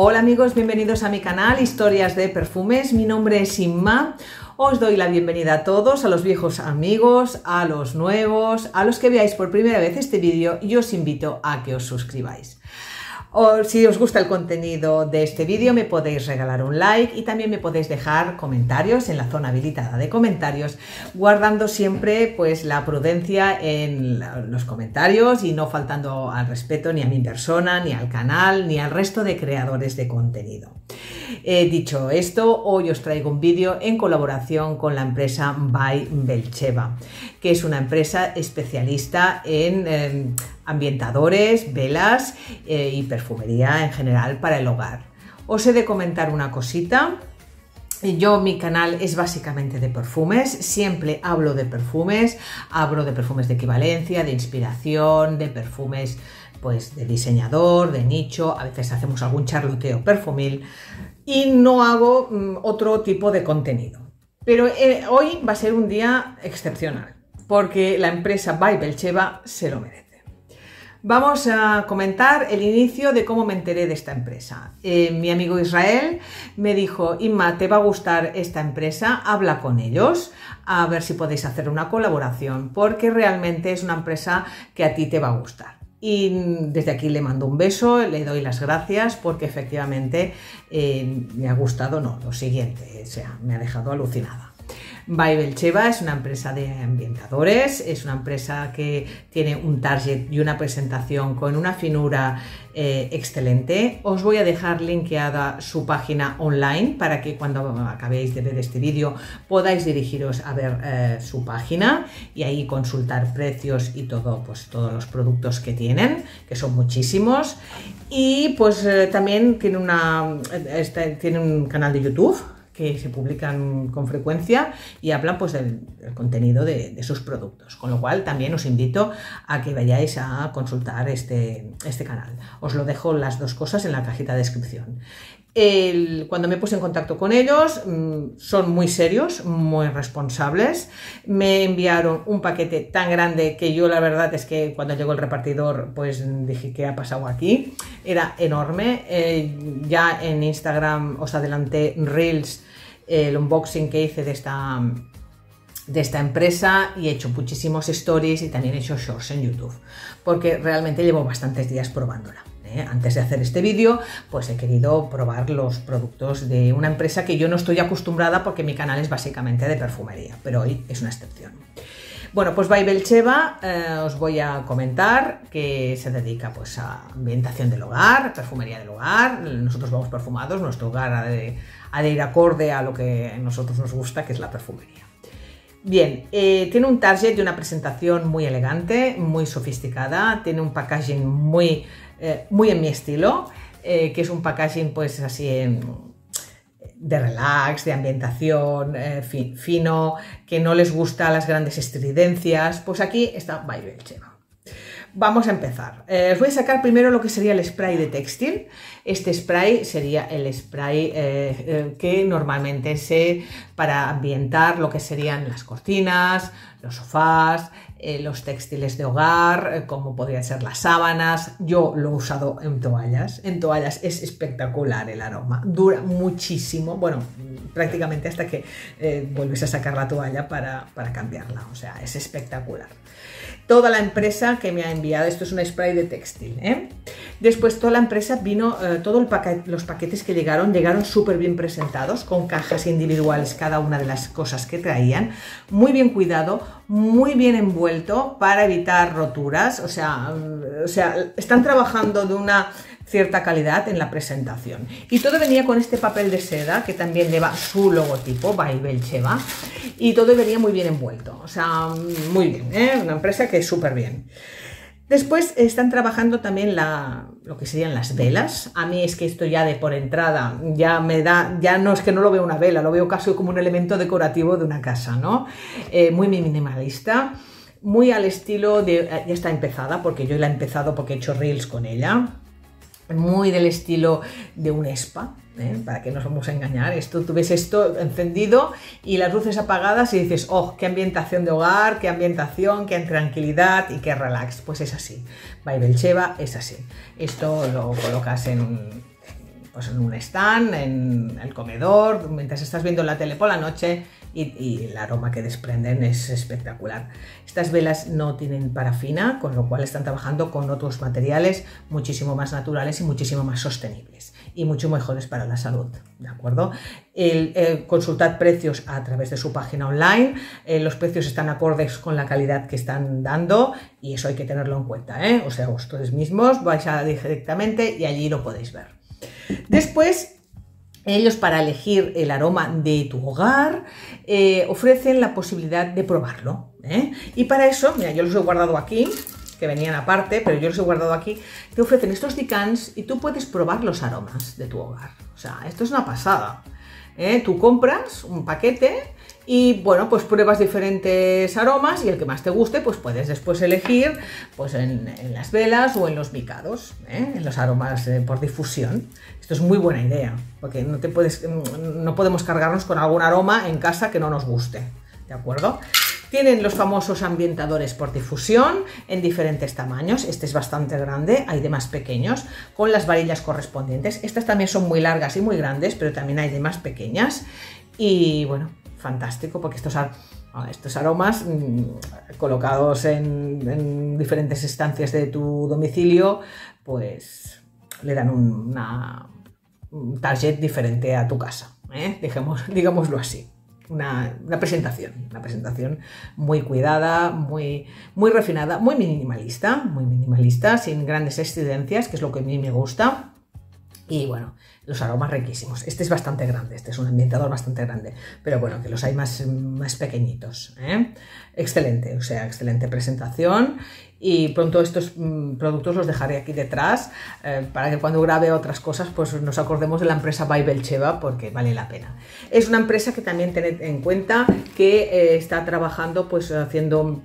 Hola amigos, bienvenidos a mi canal Historias de Perfumes. Mi nombre es Inma. Os doy la bienvenida a todos, a los viejos amigos, a los nuevos, a los que veáis por primera vez este vídeo y os invito a que os suscribáis. O si os gusta el contenido de este vídeo me podéis regalar un like y también me podéis dejar comentarios en la zona habilitada de comentarios, guardando siempre pues la prudencia en los comentarios y no faltando al respeto ni a mi persona, ni al canal, ni al resto de creadores de contenido. He dicho esto, hoy os traigo un vídeo en colaboración con la empresa By Belcheva, que es una empresa especialista en em, ambientadores, velas eh, y perfumería en general para el hogar. Os he de comentar una cosita. Yo, mi canal es básicamente de perfumes, siempre hablo de perfumes, hablo de perfumes de equivalencia, de inspiración, de perfumes pues de diseñador, de nicho, a veces hacemos algún charloteo perfumil y no hago mm, otro tipo de contenido. Pero eh, hoy va a ser un día excepcional porque la empresa By Belcheva se lo merece. Vamos a comentar el inicio de cómo me enteré de esta empresa. Eh, mi amigo Israel me dijo, Inma, te va a gustar esta empresa, habla con ellos, a ver si podéis hacer una colaboración, porque realmente es una empresa que a ti te va a gustar. Y desde aquí le mando un beso, le doy las gracias porque efectivamente eh, me ha gustado, no, lo siguiente, o sea, me ha dejado alucinada. Cheva es una empresa de ambientadores, es una empresa que tiene un target y una presentación con una finura eh, excelente. Os voy a dejar linkeada su página online para que cuando acabéis de ver este vídeo podáis dirigiros a ver eh, su página y ahí consultar precios y todo, pues todos los productos que tienen, que son muchísimos. Y pues eh, también tiene, una, tiene un canal de YouTube que se publican con frecuencia y hablan pues del, contenido de, sus productos. Con lo cual también os invito a que vayáis a consultar este, este canal. Os lo dejo las dos cosas en la cajita de descripción. Cuando me puse en contacto con ellos, mm, son muy serios, muy responsables. Me enviaron un paquete tan grande que yo la verdad es que cuando llegó el repartidor, pues dije, ¿qué ha pasado aquí? Era enorme. Eh, ya en Instagram os adelanté reels el unboxing que hice de esta, de esta empresa y he hecho muchísimos stories y también he hecho shorts en YouTube, porque realmente llevo bastantes días probándola. ¿Eh? Antes de hacer este vídeo, pues he querido probar los productos de una empresa que yo no estoy acostumbrada porque mi canal es básicamente de perfumería, pero hoy es una excepción. Bueno, pues Baibelcheva eh, os voy a comentar que se dedica pues a ambientación del hogar, perfumería del hogar. Nosotros vamos perfumados, nuestro hogar ha de, ir acorde a lo que a nosotros nos gusta, que es la perfumería. Bien, eh, tiene un target de una presentación muy elegante, muy sofisticada, tiene un packaging muy, eh, muy en mi estilo, que es un packaging pues así de relax, de ambientación eh, fino, que no les gusta las grandes estridencias, pues aquí está Cheva. Vamos a empezar. Eh, os voy a sacar primero lo que sería el spray de textil. Este spray sería el spray eh, que normalmente se para ambientar lo que serían las cortinas, los sofás, eh, los textiles de hogar, eh, como podrían ser las sábanas. Yo lo he usado en toallas. En toallas es espectacular el aroma. Dura muchísimo, bueno, prácticamente hasta que eh, vuelves a sacar la toalla para, para cambiarla. O sea, es espectacular toda la empresa que me ha enviado. Esto es un spray de textil. ¿eh? Después toda la empresa vino, eh, todos los paquetes que llegaron, llegaron súper bien presentados, con cajas individuales, cada una de las cosas que traían. Muy bien cuidado, muy bien envuelto para evitar roturas. O sea, mm, o sea están trabajando de una cierta calidad en la presentación. Y todo venía con este papel de seda que también lleva su logotipo, By Belcheva, y todo venía muy bien envuelto, o sea, muy bien, ¿eh? una empresa que es súper bien. Después están trabajando también la, lo que serían las velas. A mí es que esto ya de por entrada ya me da, ya no es que no lo veo una vela, lo veo casi como un elemento decorativo de una casa, ¿no? Eh, muy minimalista, muy al estilo de, ya está empezada, porque yo la he empezado porque he hecho reels con ella muy del estilo de un spa, ¿eh? para que nos vamos a engañar. Esto, tú ves esto encendido y las luces apagadas y dices, oh, qué ambientación de hogar, qué ambientación, qué tranquilidad y qué relax. Pues es así. Cheva es así. Esto lo colocas en, pues en un stand, en el comedor, mientras estás viendo la tele por la noche y, el aroma que desprenden es espectacular. Estas velas no tienen parafina, con lo cual están trabajando con otros materiales muchísimo más naturales y muchísimo más sostenibles y mucho mejores para la salud, ¿de acuerdo? Consultad precios a través de su página online, eh, los precios están acordes con la calidad que están dando y eso hay que tenerlo en cuenta, ¿eh? O sea, ustedes mismos vais a directamente y allí lo podéis ver. Después ellos para elegir el aroma de tu hogar eh, ofrecen la posibilidad de probarlo. ¿eh? Y para eso, mira, yo los he guardado aquí, que venían aparte, pero yo los he guardado aquí, te ofrecen estos decants y tú puedes probar los aromas de tu hogar. O sea, esto es una pasada. ¿eh? Tú compras un paquete y bueno, pues pruebas diferentes aromas y el que más te guste, pues puedes después elegir pues en, las velas o en los micados, ¿eh? en los aromas eh, por difusión. Esto es muy buena idea, porque no, te puedes, mm, no podemos cargarnos con algún aroma en casa que no nos guste, ¿de acuerdo? Tienen los famosos ambientadores por difusión en diferentes tamaños. Este es bastante grande, hay de más pequeños, con las varillas correspondientes. Estas también son muy largas y muy grandes, pero también hay de más pequeñas. Y bueno, fantástico porque estos, estos aromas mm, colocados en, diferentes estancias de tu domicilio, pues le dan una, un target diferente a tu casa, ¿eh? digámoslo así. Una, presentación, una presentación muy cuidada, muy, muy refinada, muy minimalista, muy minimalista, sin grandes excedencias, que es lo que a mí me gusta. Y bueno, los aromas riquísimos. Este es bastante grande, este es un ambientador bastante grande, pero bueno, que los hay más, más pequeñitos. ¿eh? Excelente, o sea, excelente presentación. Y pronto estos mm, productos los dejaré aquí detrás eh, para que cuando grabe otras cosas pues nos acordemos de la empresa Cheva porque vale la pena. Es una empresa que también tened en cuenta que eh, está trabajando pues haciendo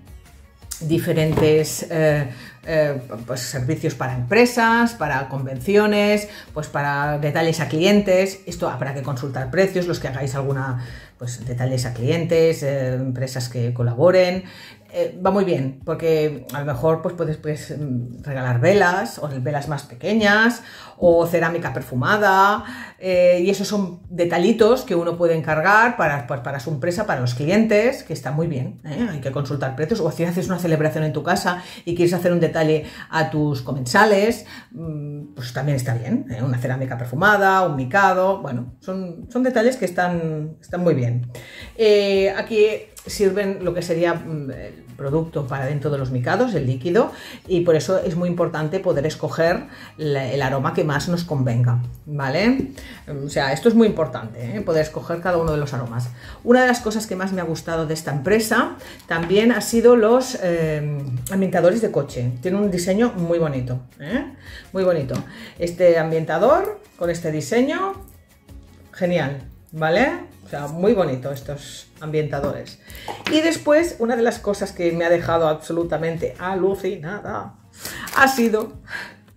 diferentes eh, eh, pues, servicios para empresas, para convenciones, pues para detalles a clientes. Esto habrá que consultar precios, los que hagáis alguna pues detalles a clientes, eh, empresas que colaboren. Va muy bien, porque a lo mejor pues puedes pues, regalar velas o velas más pequeñas o cerámica perfumada y esos son detallitos que uno puede encargar para, pues, para su empresa, para los clientes, que está muy bien. Hay que consultar precios o si haces una celebración en tu casa y quieres hacer un detalle a tus comensales, mm, pues también está bien. ¿eh? Una cerámica perfumada, un micado, bueno, son, son detalles que están, están muy bien. Eh, aquí sirven lo que sería mm, el producto para dentro de los micados, el líquido, y por eso es muy importante poder escoger el aroma que más nos convenga, ¿vale? O sea, esto es muy importante, ¿eh? poder escoger cada uno de los aromas. Una de las cosas que más me ha gustado de esta empresa también ha sido los eh, ambientadores de coche. Tiene un diseño muy bonito, ¿eh? muy bonito. Este ambientador con este diseño, genial, ¿vale? O sea, muy bonito estos ambientadores. Y después, una de las cosas que me ha dejado absolutamente alucinada ha sido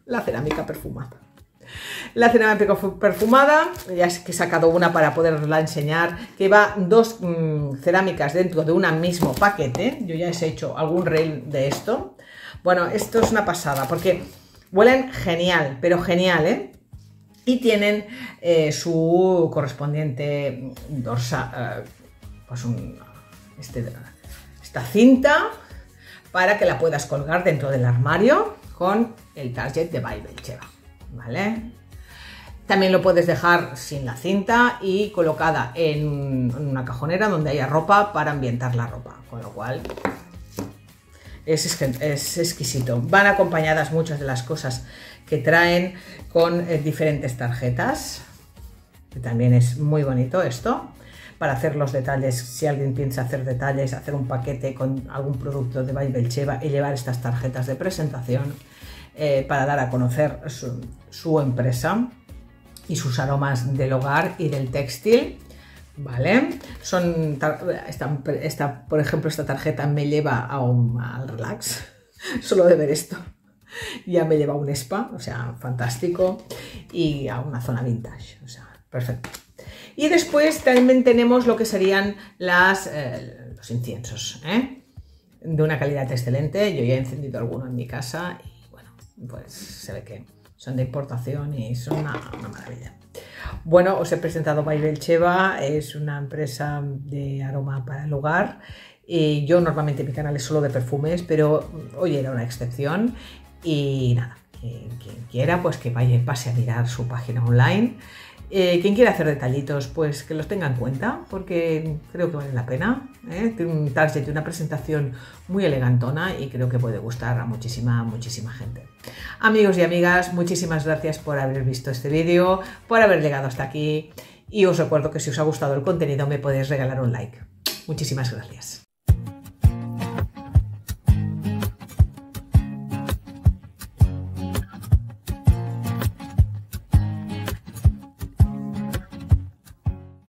la cerámica perfumada. La cerámica perfumada, ya es que he sacado una para poderla enseñar, que va dos mm, cerámicas dentro de un mismo paquete. Yo ya he hecho algún reel de esto. Bueno, esto es una pasada porque huelen genial, pero genial, ¿eh? Y tienen eh, su correspondiente dorsa, eh, pues este, esta cinta para que la puedas colgar dentro del armario con el target de Bible ¿vale? También lo puedes dejar sin la cinta y colocada en una cajonera donde haya ropa para ambientar la ropa, con lo cual es, es exquisito. Van acompañadas muchas de las cosas que traen con eh, diferentes tarjetas, que también es muy bonito esto, para hacer los detalles, si alguien piensa hacer detalles, hacer un paquete con algún producto de Baibel Cheva y llevar estas tarjetas de presentación eh, para dar a conocer su, empresa y sus aromas del hogar y del textil. ¿Vale? Son, esta, por ejemplo, esta tarjeta me lleva a un, al relax, solo de ver esto. ya me lleva a un spa, o sea, fantástico, y a una zona vintage, o sea, perfecto. Y después también tenemos lo que serían las, eh, los inciensos, ¿eh? de una calidad excelente. Yo ya he encendido alguno en mi casa y bueno, pues se ve que son de importación y son una, maravilla. Bueno, os he presentado Baibel Cheva, es una empresa de aroma para el hogar. Y yo normalmente mi canal es solo de perfumes, pero hoy era una excepción. Y nada, quien quiera, pues que vaya y pase a mirar su página online. Eh, quien quiera hacer detallitos, pues que los tenga en cuenta, porque creo que vale la pena. ¿eh? Tiene un target una presentación muy elegantona y creo que puede gustar a muchísima, muchísima gente. Amigos y amigas, muchísimas gracias por haber visto este vídeo, por haber llegado hasta aquí y os recuerdo que si os ha gustado el contenido me podéis regalar un like. Muchísimas gracias.